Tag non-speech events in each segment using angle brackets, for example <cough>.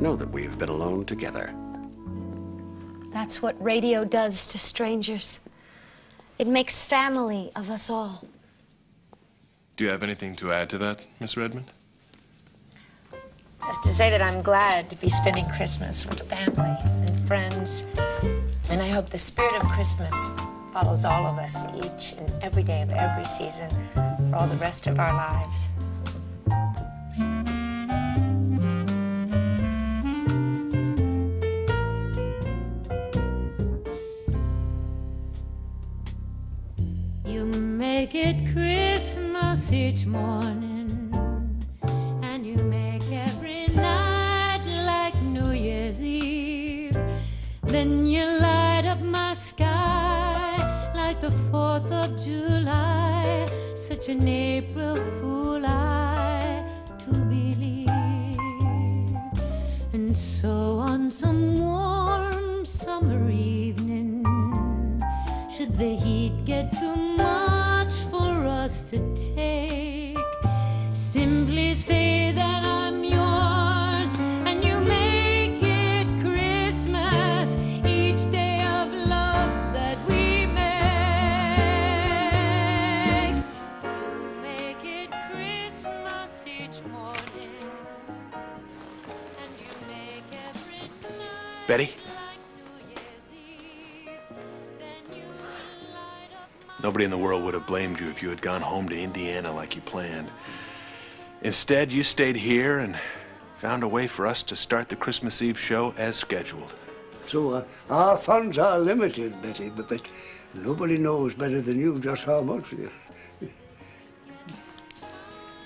know that we have been alone together. That's what radio does to strangers. It makes family of us all. Do you have anything to add to that, Miss Redmond? Just to say that I'm glad to be spending Christmas with family and friends. And I hope the spirit of Christmas follows all of us each and every day of every season for all the rest of our lives. Make it Christmas each morning, and you make every night like New Year's Eve. Then you light up my sky like the 4th of July, such an April fool I to believe. And so on some warm summer evening, should the heat get too much us to take, simply say that I'm yours and you make it Christmas each day of love that we make. You make it Christmas each morning, and you make every night. Betty? Nobody in the world would have blamed you if you had gone home to Indiana like you planned. Instead, you stayed here and found a way for us to start the Christmas Eve show as scheduled. So uh, our funds are limited, Betty, but, but nobody knows better than you just how much. we-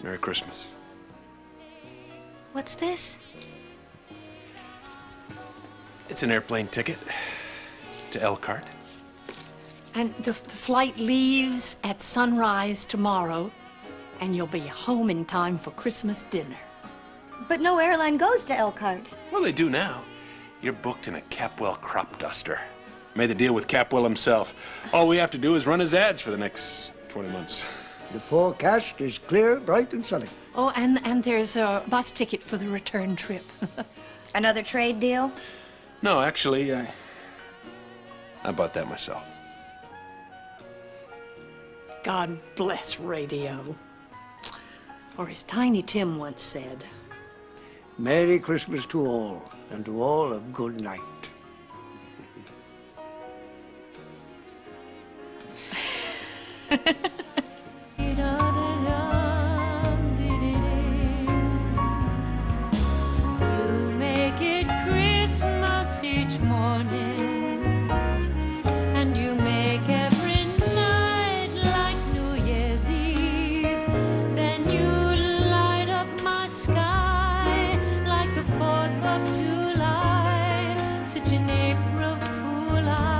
Merry Christmas. What's this? It's an airplane ticket to Elkhart. And the, the flight leaves at sunrise tomorrow, and you'll be home in time for Christmas dinner. But no airline goes to Elkhart. Well, they do now. You're booked in a Capwell crop duster. Made the deal with Capwell himself. All we have to do is run his ads for the next 20 months. The forecast is clear, bright, and sunny. Oh, and, and there's a bus ticket for the return trip. Another trade deal? No, actually, I. I bought that myself. God bless radio. Or as Tiny Tim once said, Merry Christmas to all, and to all a good night. <laughs> such an April fool I